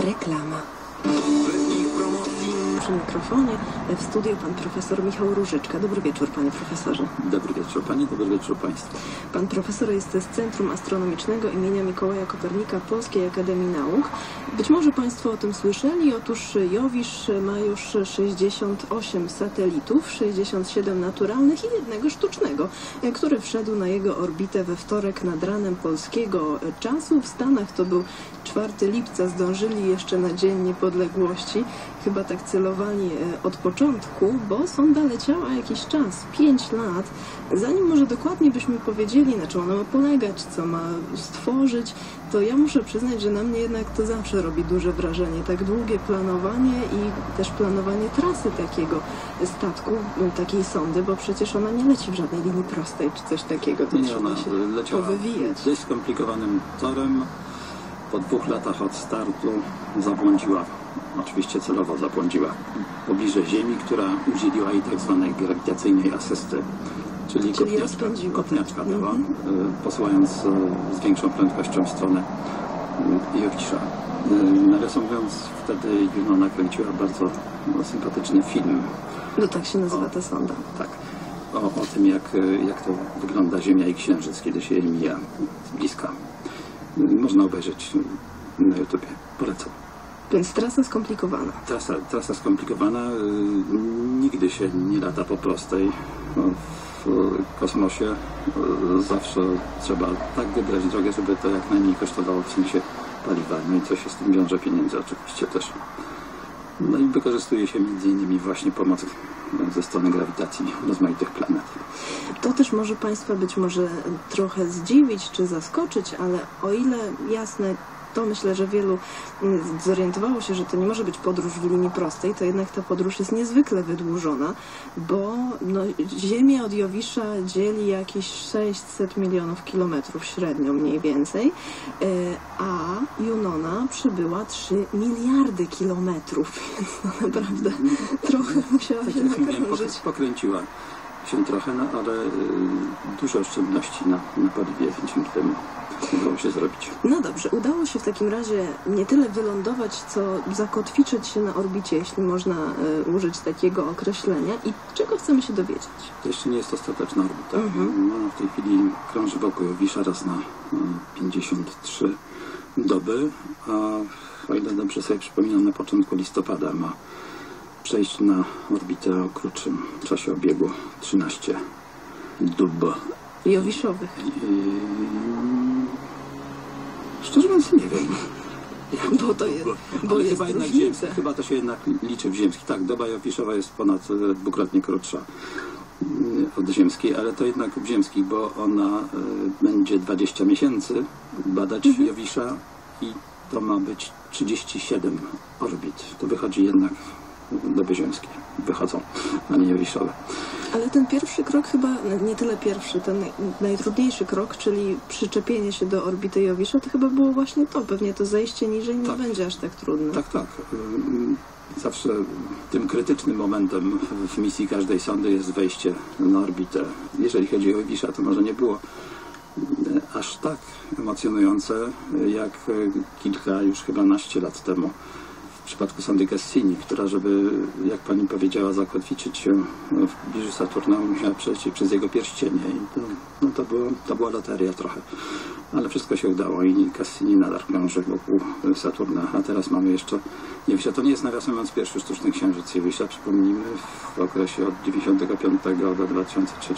reclama. Przy mikrofonie w studiu pan profesor Michał Różyczka. Dobry wieczór, panie profesorze. Dobry wieczór Pani, dobry wieczór Państwu. Pan profesor jest z Centrum Astronomicznego imienia Mikołaja Kopernika Polskiej Akademii Nauk. Być może Państwo o tym słyszeli. Otóż Jowisz ma już 68 satelitów, 67 naturalnych i jednego sztucznego, który wszedł na jego orbitę we wtorek nad ranem polskiego czasu. W Stanach to był 4 lipca, zdążyli jeszcze na Dzień Niepodległości. Chyba tak celowali e, od początku, bo sonda leciała jakiś czas, 5 lat. Zanim może dokładnie byśmy powiedzieli, na czym ona ma polegać, co ma stworzyć, to ja muszę przyznać, że na mnie jednak to zawsze robi duże wrażenie. Tak długie planowanie i też planowanie trasy takiego statku, takiej sondy, bo przecież ona nie leci w żadnej linii prostej czy coś takiego. To Nie, trzeba ona się leciała powywijać. dość skomplikowanym torem. Po dwóch latach od startu zabłądziła, oczywiście celowo zabłądziła, pobliże Ziemi, która udzieliła jej tak zwanej grawitacyjnej asysty. Czyli, Czyli kopniaczka, rozpędziła, tak. kopniaczka dała, Mhm. y, posyłając y, z większą prędkością w stronę Jowisza. Nawiasem mówiąc, wtedy Juno nakręciła bardzo no, sympatyczny film No tak się nazywa ta sonda. tak. O, o tym, jak, e, jak to wygląda Ziemia i Księżyc, kiedy się je mija z bliska. Można obejrzeć na YouTubie. Polecam. Więc trasa skomplikowana. Trasa, trasa skomplikowana. y, Nigdy się nie lata po prostej. No, W kosmosie y, zawsze trzeba tak wybrać drogę, żeby to jak najmniej kosztowało w sensie paliwa. No i co się z tym wiąże pieniędzy oczywiście też. No i wykorzystuje się między innymi właśnie pomoc ze strony grawitacji rozmaitych planet. To też może Państwa być może trochę zdziwić czy zaskoczyć, ale o ile jasne, to myślę, że wielu mm, zorientowało się, że to nie może być podróż w linii prostej, to jednak ta podróż jest niezwykle wydłużona, bo no, Ziemię od Jowisza dzieli jakieś 600 milionów kilometrów średnio mniej więcej, e, a Junona przybyła 3 miliardy kilometrów, więc no naprawdę trochę musiała Tak się pok- pokręciła się trochę, no, ale y, dużo oszczędności na, na paliwie dzięki temu udało się zrobić. No dobrze, udało się w takim razie nie tyle wylądować, co zakotwiczyć się na orbicie, jeśli można e, użyć takiego określenia. I czego chcemy się dowiedzieć? To jeszcze nie jest ostateczna orbita. Mhm. Ona w tej chwili krąży wokół Jowisza raz na y, 53 doby, a o ile dobrze sobie przypominam, na początku listopada ma przejść na orbitę o krótszym czasie obiegu 13 dób. Jowiszowych. Yy, Szczerze mówiąc nie wiem. Bo to jest, bo Ale jest chyba, jednak ziemski, chyba to się jednak liczy w ziemski. Tak, doba Jowiszowa jest ponad e, dwukrotnie krótsza mm, od ziemskiej, ale to jednak w ziemskich, bo ona e, będzie 20 miesięcy badać Mhm. Jowisza i to ma być 37 orbit. To wychodzi jednak doby ziemskie. Wychodzą, a nie Jowiszowe. Ale ten pierwszy krok chyba, nie tyle pierwszy, ten naj- najtrudniejszy krok, czyli przyczepienie się do orbity Jowisza, to chyba było właśnie to. Pewnie to zejście niżej nie Tak. będzie aż tak trudne. Tak, tak. Zawsze tym krytycznym momentem w misji każdej sondy jest wejście na orbitę. Jeżeli chodzi o Jowisza, to może nie było aż tak emocjonujące, jak kilka, już chyba naście lat temu przypadku sondy Cassini, która, żeby, jak pani powiedziała, zakotwiczyć się w bliżu Saturna, musiała przejść przez jego pierścienie. I to, no to, było, to była loteria trochę. Ale wszystko się udało i Cassini nadal krąży wokół Saturna. A teraz mamy jeszcze Jowisza. To nie jest nawiasem mówiąc pierwszy sztuczny księżyc Jowisza. Przypomnijmy, w okresie od 95 do 2003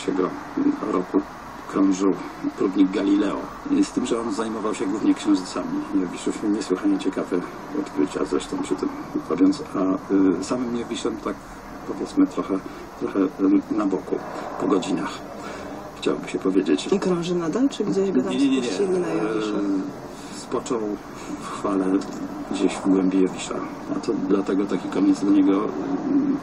roku krążył próbnik Galileo. Z tym, że on zajmował się głównie księżycami. Jowisz niesłychanie ciekawe odkrycia zresztą przy tym robiąc. A y, samym Jowiszem tak powiedzmy trochę, trochę y, na boku po godzinach. Chciałoby się powiedzieć. I krąży nadal, czy gdzieś go tam spuścili na Jowisza? E, Spoczął w chwale gdzieś w głębi Jowisza. A to dlatego taki koniec dla niego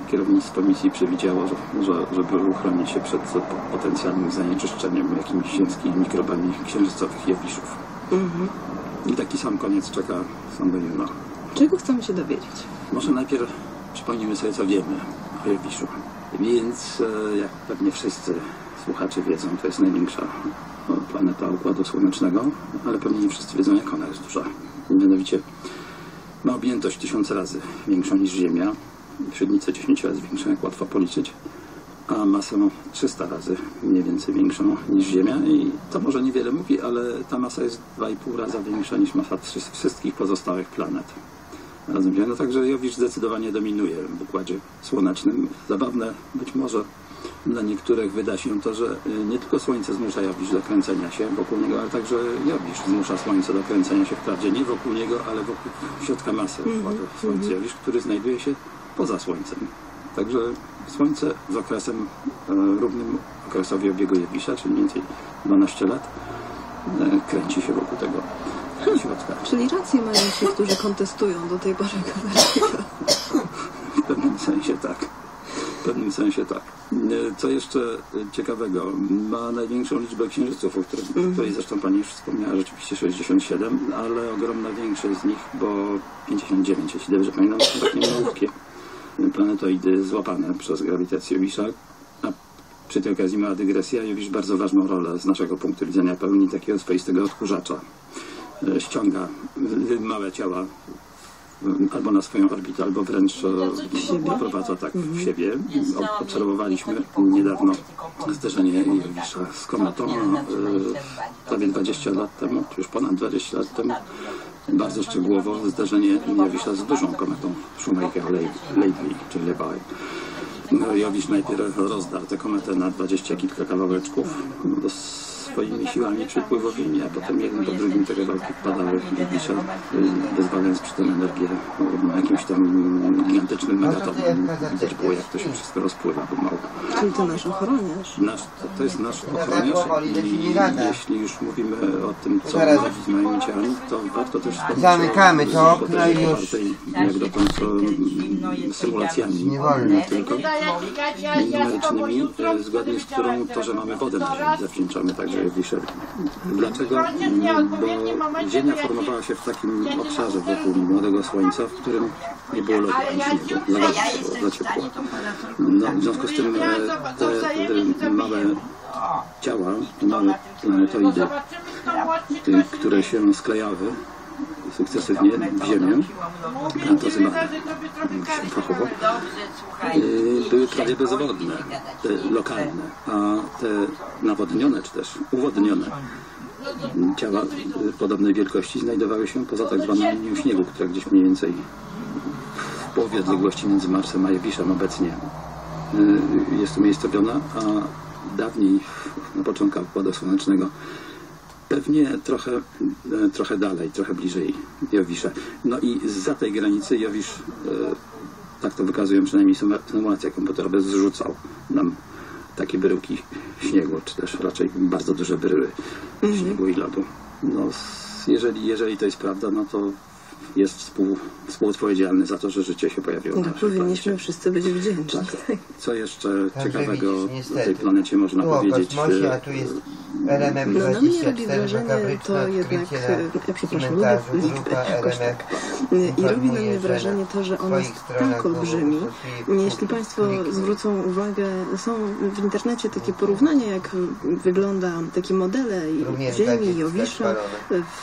kierownictwo misji przewidziało, że, że, żeby uchronić się przed po- potencjalnym zanieczyszczeniem jakimiś ziemskimi mikrobami księżycowych Jowiszów. Mhm. I taki sam koniec czeka Juno. Czego chcemy się dowiedzieć? Może najpierw przypomnijmy sobie, co wiemy o Jowiszu. Więc, e, jak pewnie wszyscy słuchacze wiedzą, to jest największa e, planeta Układu Słonecznego, ale pewnie nie wszyscy wiedzą, jak ona jest duża. Mianowicie Ma objętość tysiące razy większą niż Ziemia, średnicę 10 razy większą, jak łatwo policzyć, a masę 300 razy mniej więcej większą niż Ziemia i to może niewiele mówi, ale ta masa jest 2,5 raza większa niż masa wszy- wszystkich pozostałych planet. Razem wzięte. No także Jowisz zdecydowanie dominuje w Układzie Słonecznym. Zabawne być może dla niektórych wyda się to, że y, nie tylko Słońce zmusza Jowisz do kręcenia się wokół niego, ale także Jowisz zmusza Słońce do kręcenia się wprawdzie nie wokół niego, ale wokół środka masy układu Słońca Jowisz, który znajduje się poza Słońcem. Także Słońce z okresem e, równym okresowi obiegu Jowisza, czyli mniej więcej 12 lat, e, kręci się wokół tego środka. Czyli rację mają ci, którzy kontestują do tej pory. W pewnym sensie tak. W pewnym sensie tak. E, Co jeszcze ciekawego? Ma największą liczbę księżyców, o której, której zresztą Pani już wspomniała, rzeczywiście 67, ale ogromna większość z nich, bo 59, jeśli dobrze pamiętam, są takie malutkie planetoidy złapane przez grawitację Jowisza. A przy tej okazji mała dygresja, Jowisz bardzo ważną rolę z naszego punktu widzenia pełni takiego swoistego odkurzacza. E, Ściąga e, małe ciała albo na swoją orbitę, albo wręcz e, doprowadza tak w siebie. O- Obserwowaliśmy niedawno zderzenie Jowisza z kometą e, prawie 20 lat temu, już ponad 20 lat temu. Bardzo szczegółowo zderzenie Jowisza z dużą kometą Shoemaker-Levy, czy Levi. No, Jowisz najpierw rozdarł tę kometę na 20 kilka kawałeczków no, swoimi siłami przypływowymi, a potem jeden po drugim te kawałki wpadały w Jowisza, wyzwalając przy tym energię na jakimś tam gigantycznym megatomem. Widać było, jak to się wszystko rozpływa pomału. Czyli to nasz ochroniarz. Nasz, to, to jest nasz ochroniarz i jeśli już mówimy o tym, co robić z ciałami, to warto też wspomnieć Zamykamy to okno i już. Jak dotąd co symulacjami Nie wolno. tylko numerycznymi, e, zgodnie z którą to, że mamy wodę na Ziemi, zawdzięczamy także Jowiszowi. Dlaczego? Bo Ziemia formowała się w takim obszarze wokół młodego Słońca, w którym nie było lodu. Ani śniegu, było, za ciepło. No, w związku z tym e, te e, małe ciała, małe planetoidy, y, które się sklejały sukcesywnie w Ziemię, nazywane fachowo, y, były prawie bezwodne, lokalne, a te nawodnione czy też uwodnione ciała y, podobnej wielkości znajdowały się poza tak zwaną linią śniegu, która gdzieś mniej więcej w połowie odległości między Marsem a Jowiszem obecnie y, jest umiejscowiona, a dawniej na początkach Układu Słonecznego Pewnie trochę, e, trochę dalej, trochę bliżej Jowisza. No i za tej granicy Jowisz, e, tak to wykazują przynajmniej symu- symulacje komputerowe, zrzucał nam takie bryłki śniegu, czy też raczej bardzo duże bryły śniegu i lodu. No, jeżeli, jeżeli to jest prawda, no to jest współ, współodpowiedzialny za to, że życie się pojawiło na No, naszej powinniśmy planecie. wszyscy być wdzięczni. Co jeszcze Także ciekawego widzisz, o tej planecie można powiedzieć? kosmosie, e, a tu jest RMF No na mnie robi 24, wrażenie to jednak, e, na przepraszam, lubię jakoś tak. I robi na mnie że wrażenie to, że on jest tak olbrzymi. Jeśli Państwo zwrócą uwagę, są w internecie takie porównania, jak wygląda takie modele i Ziemi, dziecka Jowisza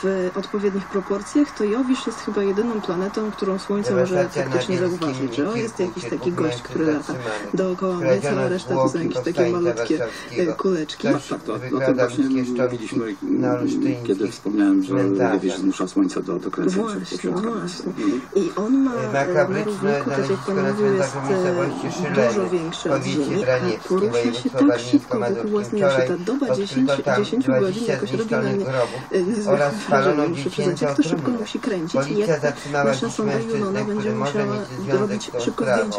w odpowiednich proporcjach, to Jowisz jest chyba jedyną planetą, którą Słońce może faktycznie zauważyć, że o, jest jakiś taki gość, który lata dookoła mnie, cała reszta to są jakieś takie malutkie e, kuleczki. Ktoś Tak, to, o tym właśnie mówiliśmy, kiedy wspomniałem, że. Jowisz zmusza Słońce do dokręcenia się Właśnie, właśnie. Mhm. I on ma e, na równiku, tak jak Pan mówił, jest e, dużo większe od Ziemi, a porusza się tak szybko wokół własnej osi. Ta doba 10, odkryto tam 10 godzin 20 jakoś robi na mnie e, spalono wrażenie. Muszę przyznać, jak to szybko musi kręcić i Policja zatrzymała nasza dziś mężczyznę, który może mieć związek z tą sprawą.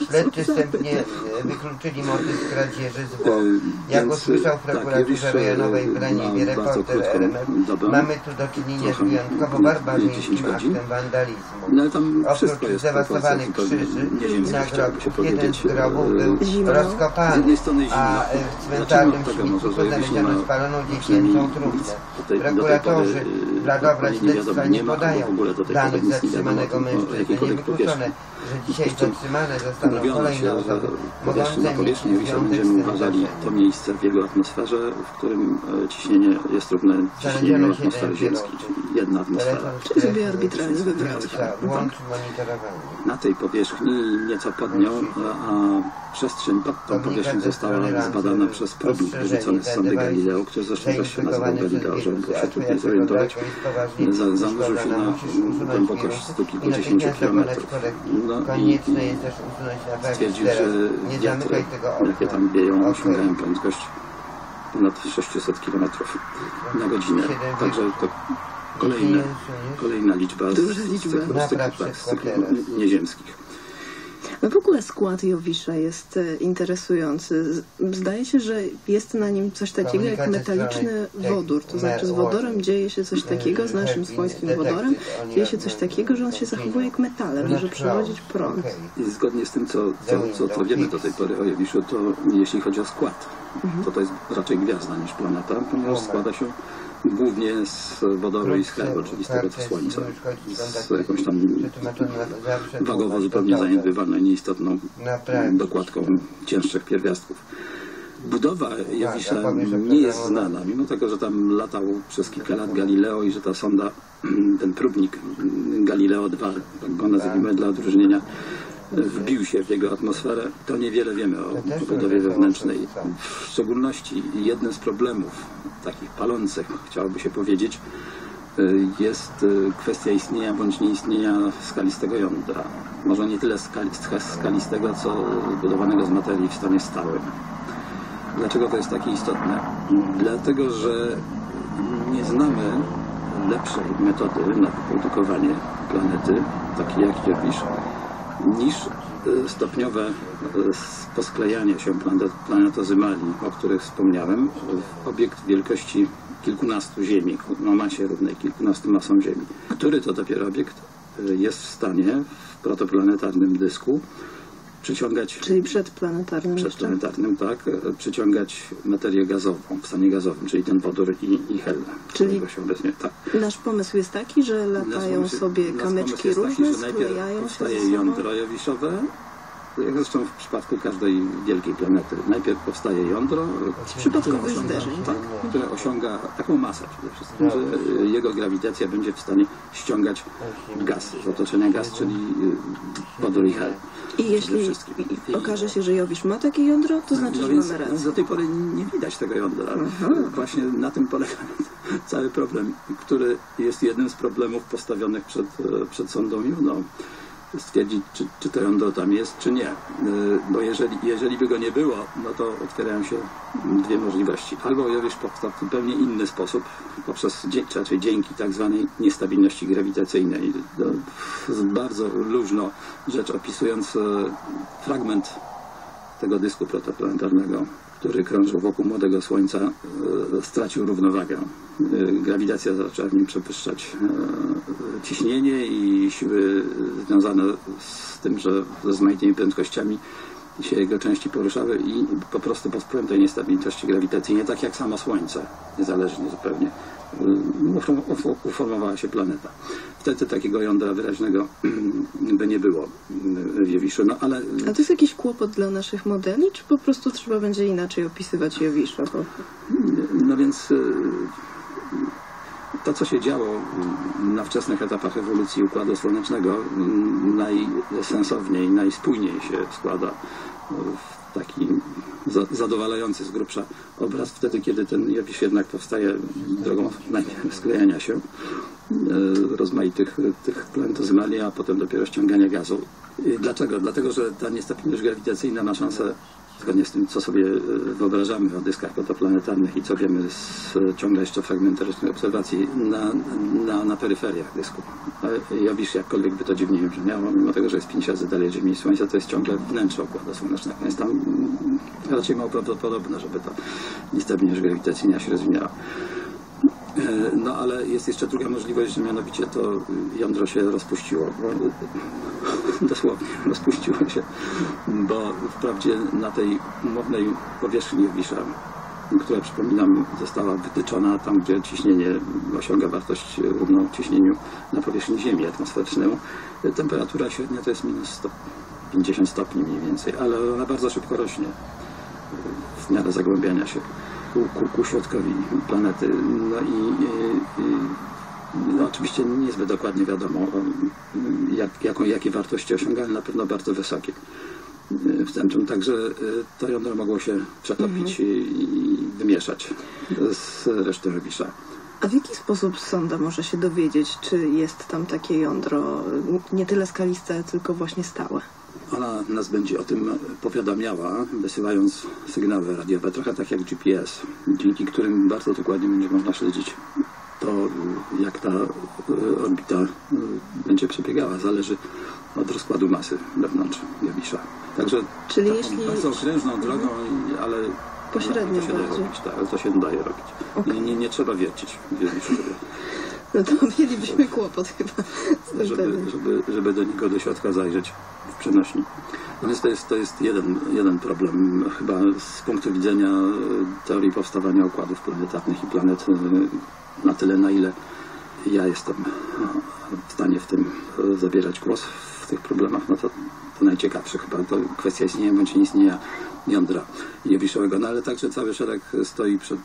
Śledczy wstępnie e, wykluczyli motyw kradzieży zwłok. E, Jak usłyszał w tak, prokuraturze Jowisz, rejonowej w e, bardzo reporter RMF, mamy tu do czynienia z wyjątkowo e, barbarzyńskim 10 godzin. aktem wandalizmu. No Oprócz zdewastowanych krzyży na grobku, jeden z powiedzieć. grobów e, był. Z rozkopany, a e, w cmentarnym śmietniku znaleziono spaloną dziecięcą trumnę. Tej- do tej pory, e, dla dobra dokładnie nie wiadomo, podają w ogóle do tej danych pory zatrzymanego mężczyzny. Niewykluczone, że dzisiaj zatrzymane zostaną kolejne osoby na powierzchni Wisły będziemy uważali to miejsce w jego atmosferze, w którym e, ciśnienie jest równe ciśnieniu atmosfery ziemskiej, czyli jedna atmosfera. Czyli sobie arbitralnie wybrać. za Łącz. Na tej powierzchni nieco pod nią, a przestrzeń pod tą powierzchnią została zbadana przez próbnik wyrzucony z sondy Galileo, który zresztą też się nazywał Galileo, żeby było się trudniej zorientować. Za- zanurzył się na głębokość stu kilkudziesięciu kilometrów. No i stwierdził, że wiatry, jakie tam wieją, osiągają prędkość ponad 600 km na godzinę. Także to kolejne, kolejna liczba z, z z z tych teraz. nieziemskich. No w ogóle skład Jowisza jest e, interesujący. Zdaje się, że jest na nim coś takiego jak metaliczny strony wodór. To znaczy z wodorem dzieje się coś takiego, z naszym swojskim wodorem dzieje się coś takiego, że on się zachowuje jak metalem, może przewodzić prąd. I zgodnie z tym, co, co, co, co wiemy do tej pory o Jowiszu, to jeśli chodzi o skład, to to jest raczej gwiazda niż planeta, ponieważ składa się głównie z wodoru i z chleba, czyli z tego co Słońce, z jakąś tam wagowo zupełnie zaniedbywalną, nieistotną Naprawdę. dokładką cięższych pierwiastków. Budowa Jowisza że nie jest znana, mimo tego, że tam latał przez kilka lat Galileo i że ta sonda, ten próbnik Galileo 2, tak go nazwijmy dla odróżnienia, wbił się w jego atmosferę, to niewiele wiemy o, budowie wewnętrznej. W szczególności jednym z problemów, takich palących, chciałoby się powiedzieć, y, jest y, kwestia istnienia bądź nieistnienia skalistego jądra. Może nie tyle skali, skalistego, co budowanego z materii w stanie stałym. Dlaczego to jest takie istotne? Dlatego, że nie znamy lepszej metody na wyprodukowanie planety, takiej jak Jowisz, niż e, stopniowe e, posklejanie się planet, planetozymali, o których wspomniałem, w obiekt wielkości kilkunastu Ziemi, o masie równej kilkunastu masom Ziemi. Który to dopiero obiekt e, jest w stanie w protoplanetarnym dysku przyciągać Czyli przedplanetarnym przedplanetarnym, tak, e, przyciągać materię gazową w stanie gazowym, czyli ten wodór i, i hel, Czyli- się obecnie, tak. Nasz pomysł jest taki, że latają pomysł- sobie kamyczki taki, różne, sklejają się ze sobą. jądro jowiszowe, jak zresztą w przypadku każdej wielkiej planety. Najpierw powstaje jądro, przypadkowych które osiąga- zderzeń, tak, które osiąga taką masę przede wszystkim, że y, jego grawitacja będzie w stanie ściągać gaz z otoczenia gaz, czyli y, wodór i hel. I jeśli okaże się, że Jowisz ma takie jądro, to znaczy, No że mamy rację. do tej pory nie widać tego jądra. Właśnie na tym polega cały problem, który jest jednym z problemów postawionych przed, przed sądą Juno. Stwierdzić, czy, czy to jądro tam jest, czy nie. E, Bo jeżeli, jeżeli by go nie było, no to otwierają się dwie możliwości. Albo Jowisz powstał w zupełnie inny sposób, poprzez, raczej dzięki tak zwanej niestabilności grawitacyjnej. Bardzo luźno rzecz opisując e, fragment tego dysku protoplanetarnego, który krążył wokół młodego Słońca, e, stracił równowagę. E, Grawitacja zaczęła w nim przewyższać e, ciśnienie i siły związane z tym, że ze rozmaitymi prędkościami się jego części poruszały i po prostu pod wpływem tej niestabilności grawitacyjnej, tak jak samo Słońce, niezależnie zupełnie, uformowała się planeta. Wtedy takiego jądra wyraźnego by nie było w Jowiszu. No ale A to jest jakiś kłopot dla naszych modeli, czy po prostu trzeba będzie inaczej opisywać Jowisza? Bo No więc y, to, co się działo na wczesnych etapach ewolucji Układu Słonecznego, y, najsensowniej, najspójniej się składa w taki za- zadowalający z grubsza obraz wtedy, kiedy ten Jowisz jednak powstaje drogą sklejania się y, rozmaitych tych planetozymali, a potem dopiero ściągania gazu. Dlaczego? Dlatego, że ta niestabilność grawitacyjna ma szansę zgodnie z tym, co sobie e, wyobrażamy o dyskach protoplanetarnych i co wiemy z e, ciągle jeszcze fragmentarycznych obserwacji na, na, na peryferiach dysku. A Jowisz, jakkolwiek by to dziwnie nie brzmiało, mimo tego, że jest 5 razy dalej Ziemi Słońca, to jest ciągle wnętrze Układu Słonecznego. Jest tam mm, raczej mało prawdopodobne, żeby ta niestabilność grawitacyjna się rozwinęła. E, No ale jest jeszcze druga możliwość, że mianowicie to jądro się rozpuściło. Dosłownie rozpuściło się, bo wprawdzie na tej umownej powierzchni Wisza, która przypominam została wytyczona tam, gdzie ciśnienie osiąga wartość równą ciśnieniu na powierzchni Ziemi atmosferycznej, temperatura średnia to jest minus 100 50 stopni mniej więcej, ale ona bardzo szybko rośnie w miarę zagłębiania się ku, ku, ku środkowi planety. No i, no oczywiście niezbyt dokładnie wiadomo, jak, jaką, jakie wartości osiąga, ale na pewno bardzo wysokie w centrum. Także y, to jądro mogło się przetopić i, i wymieszać z resztą Jowisza. A w jaki sposób sonda może się dowiedzieć, czy jest tam takie jądro nie tyle skaliste, tylko właśnie stałe? Ona nas będzie o tym powiadamiała, wysyłając sygnały radiowe, trochę tak jak GPS, dzięki którym bardzo dokładnie będzie można śledzić to, jak ta y, orbita y, będzie przebiegała. Zależy od rozkładu masy wewnątrz Jowisza. Także Czyli taką jeśli- bardzo okrężną drogą, i- ale Pośrednio to się da bardziej. robić, tak, ale to się daje robić. Okej. Nie, nie, nie trzeba wiercić w Jowiszu, żeby, No to mielibyśmy kłopot chyba żeby, żeby, żeby do niego do środka zajrzeć w przenośni. Natomiast to jest, to jest jeden, jeden problem chyba z punktu widzenia e, teorii powstawania układów planetarnych i planet e, na tyle, na ile ja jestem e, w stanie w tym zabierać głos w tych problemach, no to, to najciekawsze chyba to kwestia istnienia bądź nieistnienia jądra Jowiszowego, no ale także cały szereg stoi przed,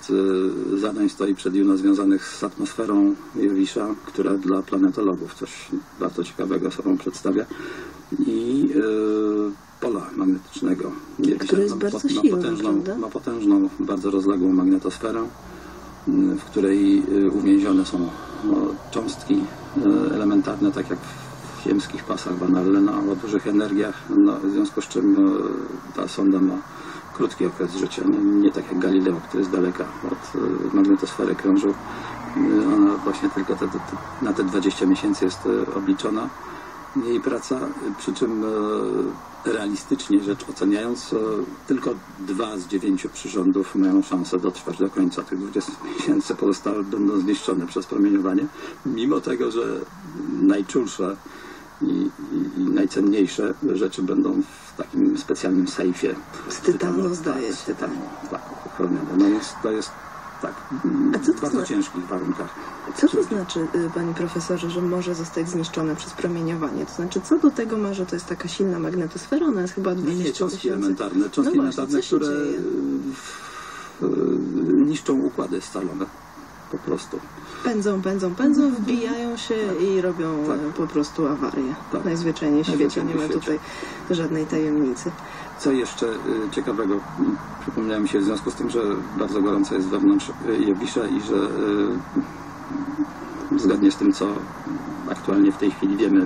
e, zadań stoi przed Juno związanych z atmosferą Jowisza, która dla planetologów coś bardzo ciekawego sobą przedstawia i e, pola magnetycznego Jowisza. Które jest bardzo ma, silne, potężną, prawda? ma potężną, bardzo rozległą magnetosferę, m, w której e, uwięzione są no, cząstki elementarne, tak jak w ziemskich pasach Van Allena o dużych energiach, no, w związku z czym e, ta sonda ma krótki okres życia, nie, nie tak jak Galileo, który jest daleka od e, magnetosfery krążył. E, Ona właśnie tylko te, te, na te 20 miesięcy jest e, obliczona jej praca, przy czym realistycznie rzecz oceniając, tylko dwa z dziewięciu przyrządów mają szansę dotrwać do końca tych 20 miesięcy, pozostałe będą zniszczone przez promieniowanie, mimo tego, że najczulsze i, i, i najcenniejsze rzeczy będą w takim specjalnym sejfie. Z tytanu, zdaje się, Z tytanu, tak, chronione. No jest, to jest tak, A co to w bardzo znaczy? ciężkich warunkach. Co to znaczy, y, panie profesorze, że może zostać zniszczone przez promieniowanie? To znaczy, co do tego ma, że to jest taka silna magnetosfera? Ona jest chyba Nie, 20 nie, cząstki tysięcy. elementarne. Cząstki No właśnie, elementarne, się które dzieje? e, e, niszczą układy scalone. Po prostu. Pędzą, pędzą, pędzą, wbijają się i robią Tak. e, po prostu awarię. Tak. Najzwyczajniej w świecie, nie ma tutaj żadnej tajemnicy. Co jeszcze e, ciekawego przypomniałem mi się w związku z tym, że bardzo gorąco jest wewnątrz e, Jowisza i że zgodnie z tym, co aktualnie w tej chwili wiemy,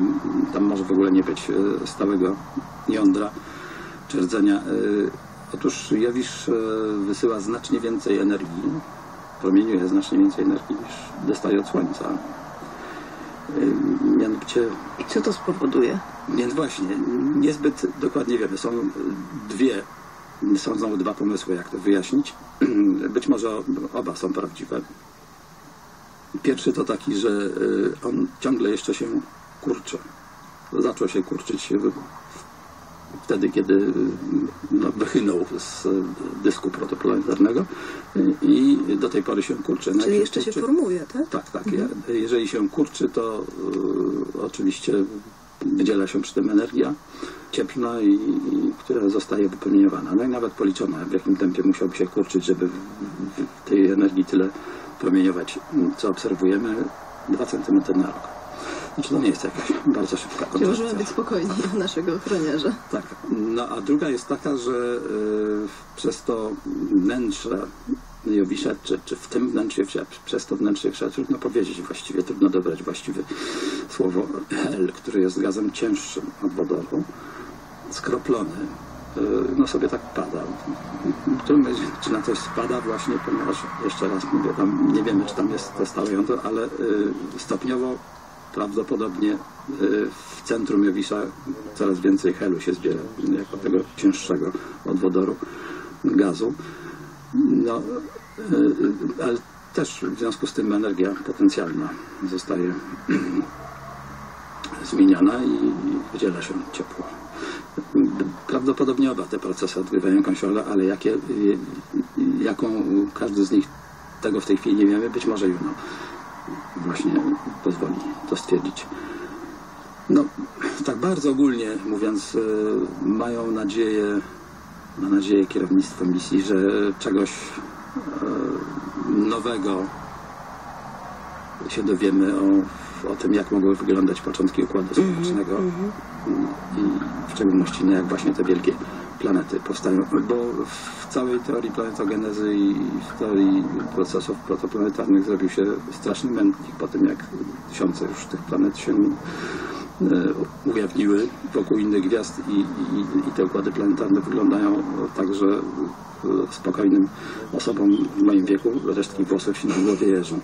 tam może w ogóle nie być stałego jądra czy rdzenia. Otóż Jowisz wysyła znacznie więcej energii, promieniuje znacznie więcej energii niż dostaje od Słońca. Mianowicie I co to spowoduje? więc właśnie, niezbyt dokładnie wiemy. Są dwie, są znowu dwa pomysły, jak to wyjaśnić. Być może oba są prawdziwe. Pierwszy to taki, że y, on ciągle jeszcze się kurczy. Zaczął się kurczyć w- wtedy, kiedy no, wychynął z dysku protoplanetarnego y, i do tej pory się kurczy. No, Czyli jeszcze się kurczy- formuje, tak? tak, tak. Ja- Jeżeli się kurczy, to y, oczywiście wydziela się przy tym energia cieplna, i, i, która zostaje wypromieniowana. No i nawet policzono, w jakim tempie musiałby się kurczyć, żeby tej energii tyle promieniować, co obserwujemy, 2 cm na rok. Znaczy to nie jest jakaś bardzo szybka Czyli możemy być spokojni o naszego ochroniarza. Tak. No a druga jest taka, że y, przez to wnętrze Jowisza, czy, czy w tym wnętrzu przez to wnętrze Jowisza trudno powiedzieć właściwie, trudno dobrać właściwe słowo hel, który jest gazem cięższym od wodoru, skroplony, y, no sobie tak pada. Trudno czy na coś spada właśnie, ponieważ jeszcze raz mówię, tam nie wiemy, czy tam jest to stałe jądro, ale y, stopniowo prawdopodobnie y, w centrum Jowisza coraz więcej helu się zbiera, jako tego cięższego od wodoru gazu. No, y, y, ale też w związku z tym energia potencjalna zostaje zmieniana i wydziela się ciepło. Prawdopodobnie oba te procesy odgrywają jakąś rolę, ale jakie, jaką każdy z nich tego w tej chwili nie wiemy, być może Juno właśnie pozwoli to stwierdzić. No, tak bardzo ogólnie mówiąc, e, mają nadzieję, ma nadzieję kierownictwo misji, że czegoś e, nowego się dowiemy o, o tym, jak mogły wyglądać początki Układu Słonecznego i w szczególności no, jak właśnie te wielkie planety powstają. Bo w całej teorii planetogenezy i w teorii procesów protoplanetarnych zrobił się straszny mętlik po tym, jak tysiące już tych planet się ujawniły wokół innych gwiazd i, i, i te układy planetarne wyglądają tak, że e, spokojnym osobom w moim wieku resztki włosów się na głowie jeżą.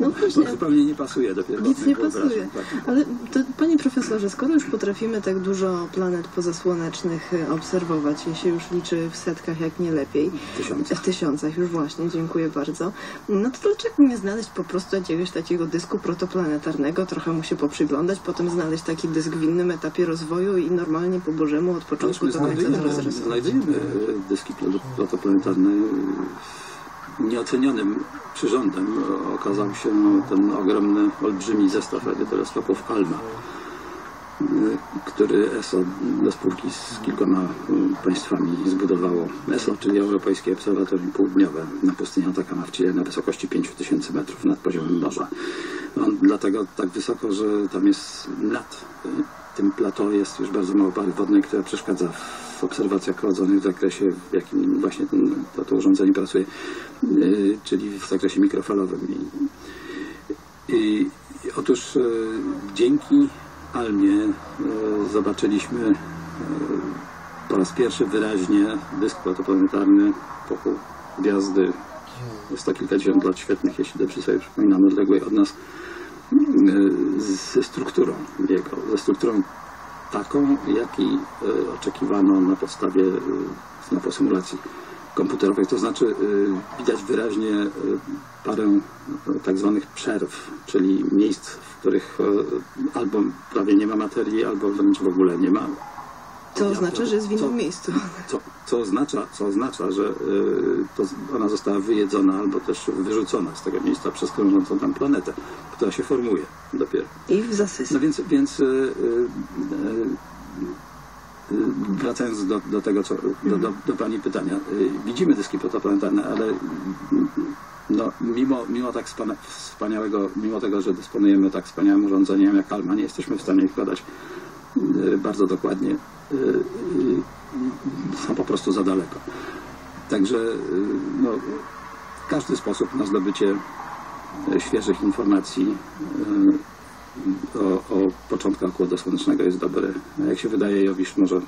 No To właśnie, zupełnie nie pasuje do nic nie pasuje. tak. Ale to, panie profesorze, skoro już potrafimy tak dużo planet pozasłonecznych e, obserwować i się już liczy w setkach, jak nie lepiej, Tysiące. w tysiącach już właśnie, dziękuję bardzo, no to dlaczego nie znaleźć po prostu jakiegoś takiego dysku protoplanetarnego, trochę mu się poprzyglądać, potem znaleźć taki dysk w innym etapie rozwoju i normalnie po Bożemu od początku do końca to rozrysować? znajdujemy dyski protoplanetarne. Nieocenionym przyrządem okazał się ten ogromny, olbrzymi zestaw radioteleskopów ALMA, który ESO do spółki z kilkoma e, państwami zbudowało. ESO, czyli Europejskie Obserwatorium Południowe na pustyni Atacama w Chile na wysokości 5000 metrów nad poziomem morza. On dlatego tak wysoko, że tam jest nad e, tym plateau jest już bardzo mało pary wodnej, która przeszkadza w obserwacjach prowadzonych w zakresie, w jakim właśnie ten, to, to urządzenie pracuje, czyli w zakresie mikrofalowym. I, i, otóż dzięki Almie e, zobaczyliśmy e, po raz pierwszy wyraźnie dysk protoplanetarny wokół gwiazdy. Sto kilkadziesiąt lat świetnych, jeśli dobrze sobie przypominam, odległej od nas, e, ze strukturą jego, ze strukturą taką, jakiej oczekiwano na podstawie na po symulacji komputerowej. To znaczy e, widać wyraźnie e, parę e, tak zwanych przerw, czyli miejsc, w których e, albo prawie nie ma materii, albo wręcz w ogóle nie ma. To oznacza, że jest w innym Co- miejscu. Co, co, oznacza, co oznacza, że y, to, ona została wyjedzona albo też wyrzucona z tego miejsca przez krążącą tam planetę, która się formuje dopiero. I w zasysy. No więc, więc y, y, y, y, wracając do, do tego, co, do, do, do Pani pytania. Y, widzimy dyski protoplanetarne, ale y, no, mimo, mimo tak wspaniałego, mimo tego, że dysponujemy tak wspaniałym urządzeniem jak Alma, nie jesteśmy w stanie ich badać y, bardzo dokładnie. Y, y, Są po prostu za daleko. Także y, no, każdy sposób na zdobycie y, świeżych informacji y, o, o początkach Układu Słonecznego jest dobry. Jak się wydaje, Jowisz może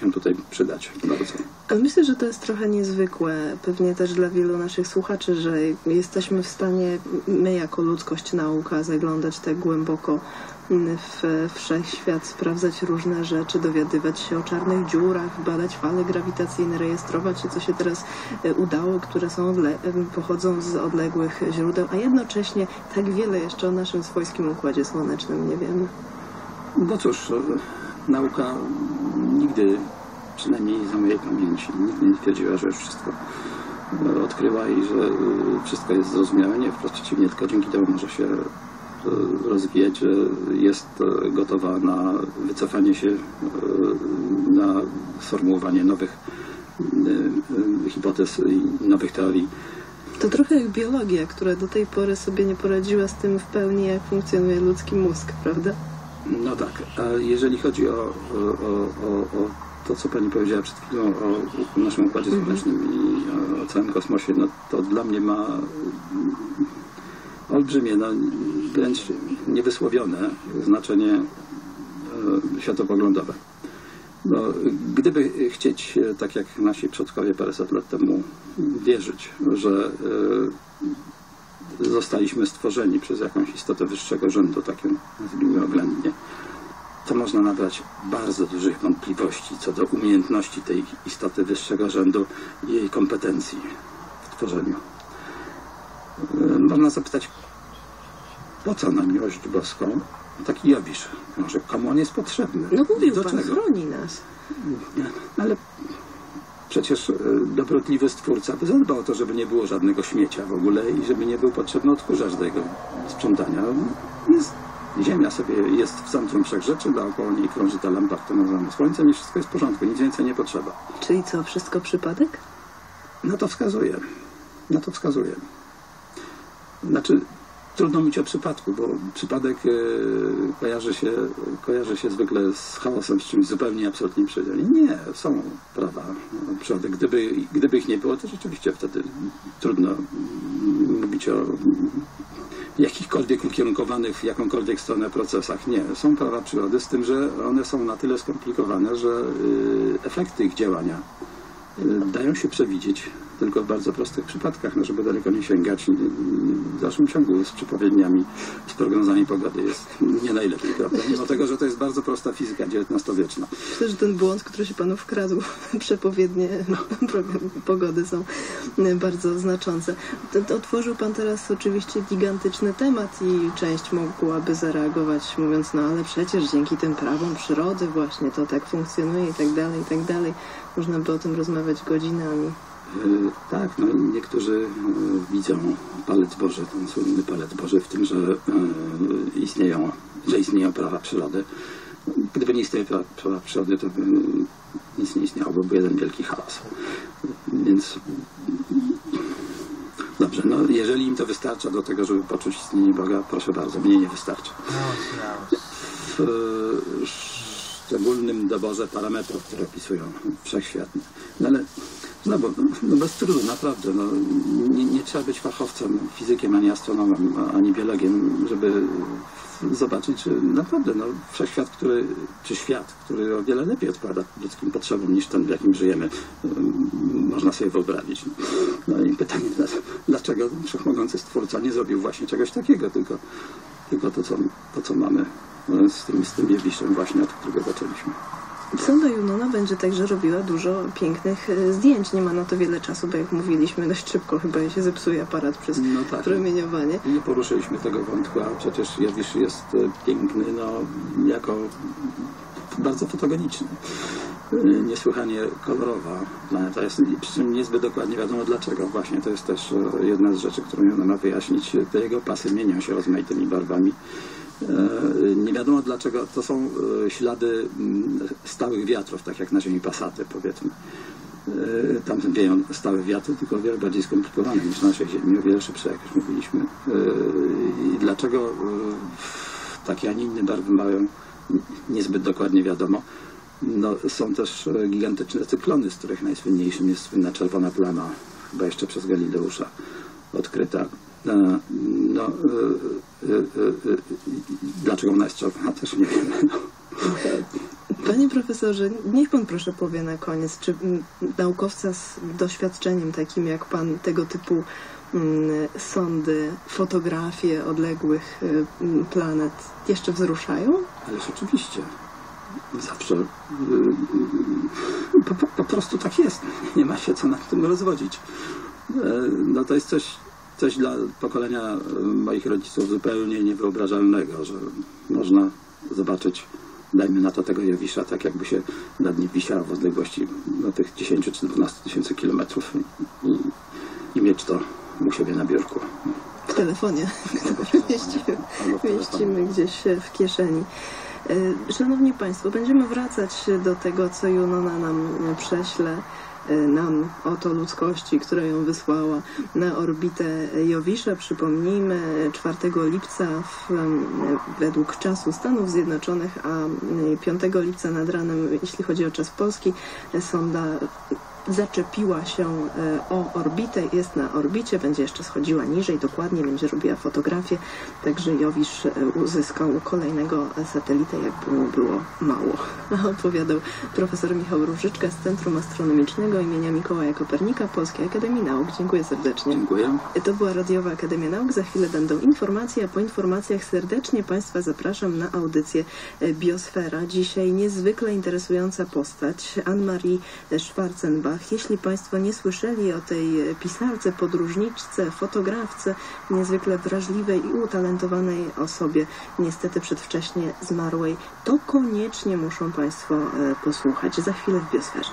się tutaj przydać bardzo. Myślę, że to jest trochę niezwykłe, pewnie też dla wielu naszych słuchaczy, że jesteśmy w stanie, my jako ludzkość nauka, zaglądać tak głęboko w wszechświat, sprawdzać różne rzeczy, dowiadywać się o czarnych dziurach, badać fale grawitacyjne, rejestrować się, co się teraz e, udało, które są pochodzą z odległych źródeł, a jednocześnie tak wiele jeszcze o naszym swojskim Układzie Słonecznym nie wiemy. No cóż, e, nauka nigdy, przynajmniej za mojej pamięci, nigdy nie twierdziła, że już wszystko e, odkryła i że e, wszystko jest zrozumiałe. Nie, wprost przeciwnie, tylko dzięki temu może się e, rozwijać, że jest gotowa na wycofanie się, na sformułowanie nowych hipotez i nowych teorii. To trochę jak biologia, która do tej pory sobie nie poradziła z tym w pełni, jak funkcjonuje ludzki mózg, prawda? No tak, a jeżeli chodzi o, o, o, o, to, co Pani powiedziała przed chwilą o naszym Układzie Słonecznym i o, całym kosmosie, no to dla mnie ma olbrzymie, no wręcz niewysłowione znaczenie e, światopoglądowe. No, gdyby chcieć, e, tak jak nasi przodkowie paręset lat temu, wierzyć, że e, zostaliśmy stworzeni przez jakąś istotę wyższego rzędu, taką nazwijmy oględnie, to można nabrać bardzo dużych wątpliwości co do umiejętności tej istoty wyższego rzędu i jej kompetencji w tworzeniu. E, Można zapytać, po co na miłość boską taki Jowisz? Może komu on jest potrzebny? No mówił Do pan, czego? chroni nas. Ale przecież e, dobrotliwy stwórca by zadbał o to, żeby nie było żadnego śmiecia w ogóle i żeby nie był potrzebny odkurzacz do jego sprzątania. Jest Ziemia sobie jest w centrum wszechrzeczy, dookoła niej krąży ta lampa, nazywamy Słońcem i wszystko jest w porządku, nic więcej nie potrzeba. Czyli co, wszystko przypadek? Na to wskazuje. Na to wskazuje. Znaczy, trudno mówić o przypadku, bo przypadek e, kojarzy, się, kojarzy się zwykle z chaosem, z czymś zupełnie absolutnie przyjdzie. Nie, są prawa e, przyrody. Gdyby, gdyby ich nie było, to rzeczywiście wtedy trudno mówić o jakichkolwiek ukierunkowanych w jakąkolwiek stronę procesach. Nie, są prawa przyrody, z tym, że one są na tyle skomplikowane, że y, efekty ich działania y, dają się przewidzieć tylko w bardzo prostych przypadkach, no żeby daleko nie sięgać. W dalszym ciągu z przepowiedniami, z prognozami pogody jest nie najlepiej, prawda? Mimo tego, że to jest bardzo prosta fizyka XIX-wieczna. Myślę, że ten błąd, który się panu wkradł, przepowiednie pogody są bardzo znaczące. Otworzył pan teraz oczywiście gigantyczny temat i część mogłaby zareagować mówiąc, no ale przecież dzięki tym prawom przyrody właśnie to tak funkcjonuje i tak dalej, i tak dalej. Można by o tym rozmawiać godzinami. Y, Tak, no niektórzy y, widzą palec Boży, ten słynny palec Boży w tym, że y, istnieją, że istnieją prawa przyrody. Gdyby nie istniały pra- prawa przyrody, to nic nie istniało, byłby jeden wielki chaos. Więc dobrze, no jeżeli im to wystarcza do tego, żeby poczuć istnienie Boga, proszę bardzo, mnie nie wystarcza w e, szczególnym doborze parametrów, które opisują wszechświat. No ale no, no bez trudu, naprawdę. No, nie, nie trzeba być fachowcem, fizykiem, ani astronomem, ani biologiem, żeby zobaczyć, że naprawdę no, wszechświat, który, czy świat, który o wiele lepiej odpowiada ludzkim potrzebom niż ten, w jakim żyjemy, ym, można sobie wyobrazić. No i pytanie, dla- dlaczego wszechmogący Stwórca nie zrobił właśnie czegoś takiego, tylko, tylko to, co, to, co mamy e, z tym, z tym Wiewiszem właśnie, od którego zaczęliśmy. Sonda Junona będzie także robiła dużo pięknych e, zdjęć. Nie ma na to wiele czasu, bo jak mówiliśmy, dość szybko chyba się zepsuje aparat przez No tak. promieniowanie. Nie poruszyliśmy tego wątku, a przecież Jowisz jest e, piękny, no, jako bardzo fotogeniczny. E, Niesłychanie kolorowa planeta jest, przy czym niezbyt dokładnie wiadomo dlaczego. Właśnie to jest też jedna z rzeczy, którą ona ma wyjaśnić. Te jego pasy mienią się rozmaitymi barwami. E, Nie wiadomo dlaczego. To są e, ślady mm, stałych wiatrów, tak jak na Ziemi pasaty, powiedzmy. E, Tam wieją stałe wiatry, tylko o wiele bardziej skomplikowane niż na naszej Ziemi, o wiele szybsze, jak już mówiliśmy. I dlaczego takie, a nie inne barwy mają, niezbyt dokładnie wiadomo. No, są też gigantyczne cyklony, z których najsłynniejszym jest słynna czerwona plama, chyba jeszcze przez Galileusza odkryta. E, No, e, e, dlaczego ona jest czerwona, też nie wiem. No. Panie profesorze, niech pan proszę powie na koniec, czy naukowca z doświadczeniem takim jak pan tego typu sondy, fotografie odległych planet jeszcze wzruszają? Ależ oczywiście. Zawsze. Po, po, po prostu tak jest. Nie ma się co nad tym rozwodzić. No to jest coś, coś dla pokolenia e, moich rodziców zupełnie niewyobrażalnego, że można zobaczyć, dajmy na to tego Jowisza, tak jakby się nad nim wisiało w odległości no, tych 10 czy 12 tysięcy kilometrów i, i mieć to u siebie na biurku. W telefonie, który mieścimy, gdzieś e, w kieszeni. E, Szanowni Państwo, będziemy wracać do tego, co Junona nam e, prześle, nam, oto ludzkości, która ją wysłała na orbitę Jowisza. Przypomnijmy, 4 lipca w, em, według czasu Stanów Zjednoczonych, a em, 5 lipca nad ranem, jeśli chodzi o czas polski, sonda zaczepiła się e, o orbitę, jest na orbicie, będzie jeszcze schodziła niżej, dokładnie będzie robiła fotografię, także Jowisz e, uzyskał kolejnego satelitę, jakby mu było mało. Opowiadał profesor Michał Różyczka z Centrum Astronomicznego imienia Mikołaja Kopernika Polskiej Akademii Nauk. Dziękuję serdecznie. Dziękuję. To była Radiowa Akademia Nauk. Za chwilę będą informacje, a po informacjach serdecznie Państwa zapraszam na audycję e, Biosfera. Dzisiaj niezwykle interesująca postać Anne-Marie Schwarzenbach. Jeśli Państwo nie słyszeli o tej e, pisarce, podróżniczce, fotografce, niezwykle wrażliwej i utalentowanej osobie, niestety przedwcześnie zmarłej, to koniecznie muszą Państwo e, posłuchać. Za chwilę w Biosferze.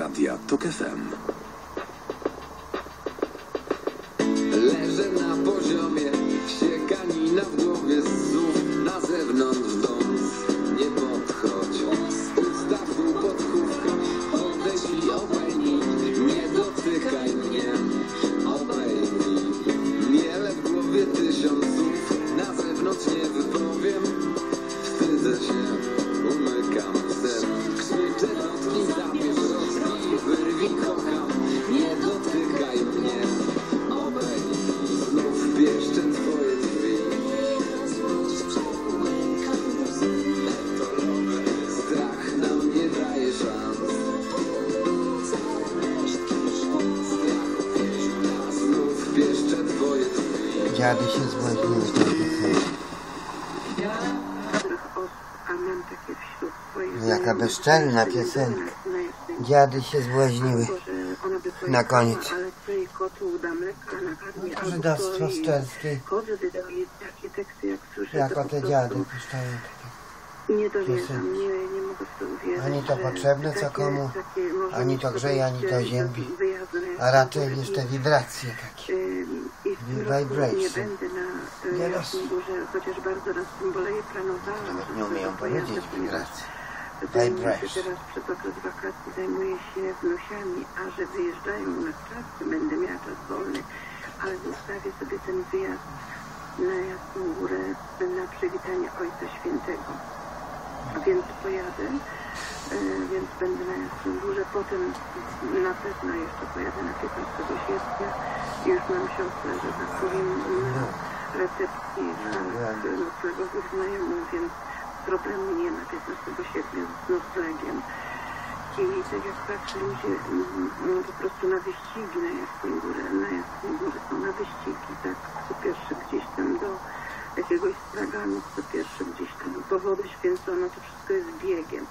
Radia TOK FM. To jej szczerskie. Chodzę, wydaje takie teksty, jak słyszę, Jako te dziady puszczają takie. Nie dowierzam, piosenki. nie, nie mogę w to uwierzyć. Ani to potrzebne, co komu, ani to grzeje, ani to na A raczej jeszcze i- wibracje takie. I w tym roku Vibration. nie będę na Górze, chociaż bardzo na tym boleję, planowałam. Nawet że nie umieją powiedzieć wibracje. Się Vibration. teraz przez okres wakacji, zajmuję się wnosiami, a że wyjeżdżają na czasy, będę miała czas wolny, ale zostawię sobie ten wyjazd na Jasną Górę na przywitanie Ojca Świętego. Więc pojadę, e, więc będę na Jasnej Górze, potem na pewno jeszcze pojadę na 15 sierpnia. I już mam siostrę, że tak powiem, na recepcji w nocnego z znajomą, więc problemu nie ma 15 sierpnia z noclegiem. I tak jak patrzę, ludzie mm, po prostu na wyścigi na Jasnej Górze, na Jasnej Górze są na wyścigi, tak, co pierwszy gdzieś tam do jakiegoś straganu, co pierwszy gdzieś tam po wodę święcono, to wszystko jest biegiem.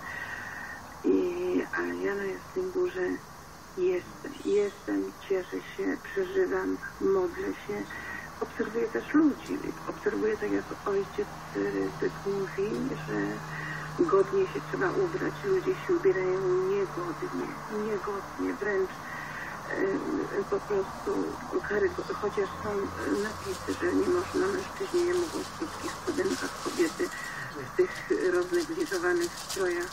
I, a ja na Jasnej Górze jestem, jestem, cieszę się, przeżywam, modlę się, obserwuję też ludzi, obserwuję tak jak ojciec y, tak mówi, że godnie się trzeba ubrać, ludzie się ubierają niegodnie, niegodnie, wręcz y, po prostu chociaż są napisy, że nie można, mężczyźni nie mogą w krótkich spodenkach, kobiety w tych roznegliżowanych strojach,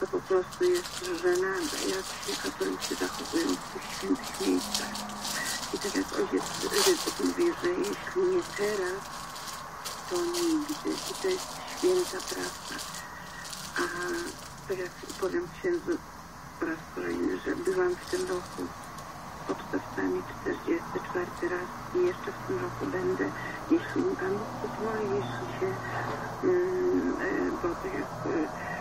to po prostu jest żenada, jak się katolicy zachowują w tych świętych miejscach. I jak ojciec Rydzyk mówi, że jeśli nie teraz, to nigdy. I to jest święta prawda. A tak jak powiem księdzu po raz kolejny, że byłam w tym roku pod stawcami 44 raz i jeszcze w tym roku będę, jeśli mi Pan pozwoli, jeśli się, mm, e, bo tak jak e,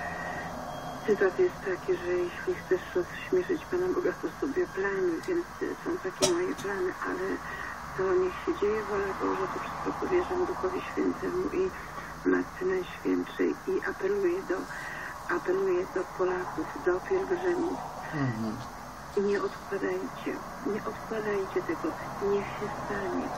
cytat jest taki, że jeśli chcesz rozśmieszyć Pana Boga, to sobie planuj, więc są takie moje plany, ale to niech się dzieje wola Boża, to wszystko powierzam Duchowi Świętemu i Matce Najświętszej i apeluję do, apeluję do Polaków, do pielgrzymów, Mhm. nie odkładajcie, nie odkładajcie tego, niech się stanie.